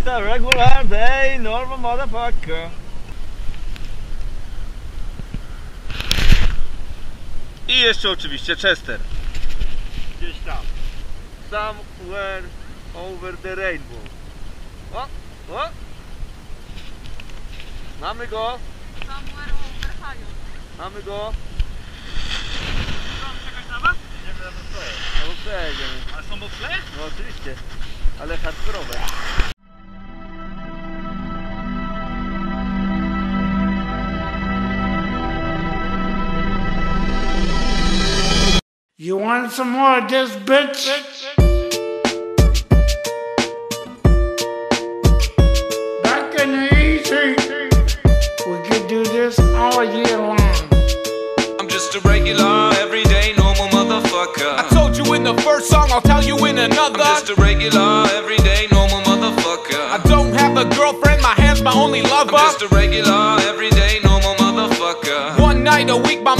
It's a regular day, normal motherfucker. I jeszcze oczywiście Chester. Gdzieś tam. Somewhere over the rainbow. O, o. Mamy go, Somewhere over Hayon. mamy go. Mam czekać na was? Nie wiem, na jest. No przejedziemy. Ale są bobsle? No oczywiście. Ale hardkorowe. You want some more of this, bitch? Back in the easy, we could do this all year long. I'm just a regular, everyday, normal motherfucker. I told you in the first song, I'll tell you in another. I'm just a regular, everyday, normal motherfucker. I don't have a girlfriend, my hand's my only lover. I'm just a regular, everyday, normal motherfucker. One night a week, my mom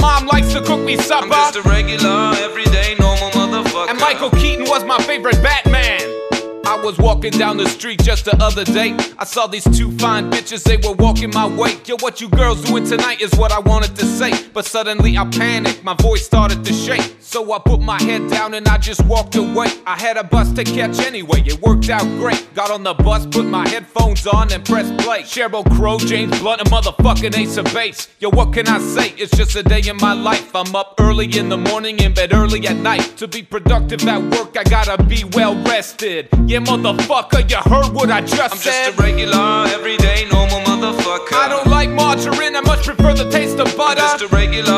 likes to cook me I'm just a regular, everyday, normal motherfucker. And Michael Keaton was my favorite Batman. I was walking down the street just the other day. I saw these two fine bitches, they were walking my way. Yo, what you girls doing tonight is what I wanted to say. But suddenly I panicked, my voice started to shake. So I put my head down and I just walked away. I had a bus to catch anyway, it worked out great. Got on the bus, put my headphones on and pressed play. Sheryl Crow, James Blunt, a motherfucking ace of base. Yo, what can I say? It's just a day in my life. I'm up early in the morning, in bed early at night. To be productive at work, I gotta be well rested. Yeah, motherfucker, you heard what I just I'm said. just a regular, everyday, normal motherfucker. I don't like margarine, I much prefer the taste of butter. I'm butter. just a regular,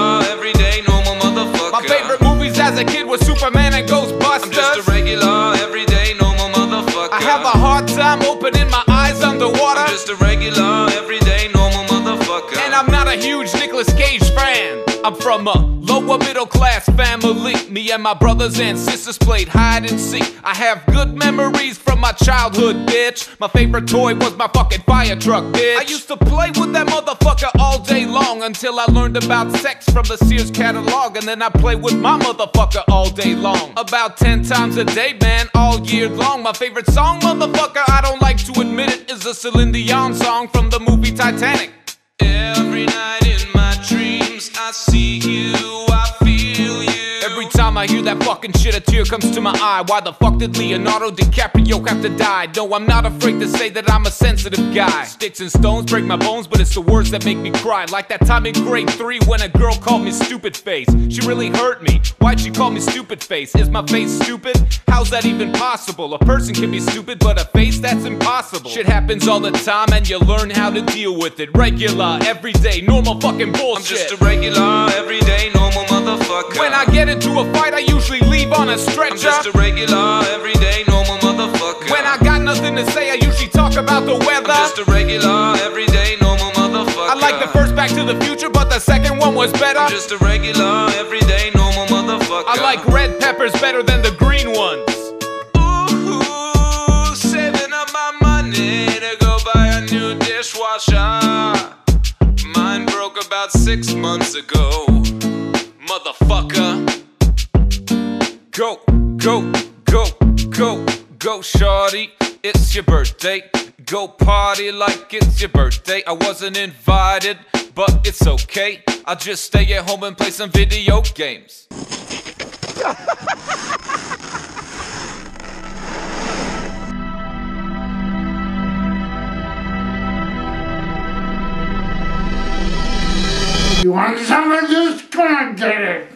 a kid was Superman and Ghostbusters. I'm just a regular, everyday, normal motherfucker. I have a hard time opening my eyes underwater. I'm just a regular, everyday, normal motherfucker. And I'm not a huge Nicolas Cage fan. I'm from a lower middle class family. Me and my brothers and sisters played hide and seek. I have good memories from my childhood, bitch. My favorite toy was my fucking fire truck, bitch. I used to play with that motherfucker all day long until I learned about sex from the Sears catalog. And then I play with my motherfucker all day long. About 10 times a day, man, all year long. My favorite song, motherfucker, I don't like to admit it, is a Celine Dion song from the movie Titanic. Every time I hear that fucking shit, a tear comes to my eye. Why the fuck did Leonardo DiCaprio have to die? No, I'm not afraid to say that I'm a sensitive guy. Sticks and stones break my bones, but it's the words that make me cry. Like that time in grade three when a girl called me stupid face. She really hurt me. Why'd she call me stupid face? Is my face stupid? How's that even possible? A person can be stupid, but a face that's impossible. Shit happens all the time, and you learn how to deal with it. Regular, everyday, normal fucking bullshit. I'm just a regular, everyday, normal motherfucker. When I get into a fight, I usually leave on a I'm stretcher. just a regular, everyday, normal motherfucker. When I got nothing to say, I usually talk about the weather. I'm just a regular, everyday, normal motherfucker. I like the first Back to the Future, but the second one was better. I'm just a regular, everyday, normal motherfucker. I like red peppers better than the green ones. Ooh, saving up my money to go buy a new dishwasher. Mine broke about six months ago. Go, go, go, go, shorty. It's your birthday. Go party like it's your birthday. I wasn't invited, but it's okay. I'll just stay at home and play some video games. You want some of this? Come on, get it.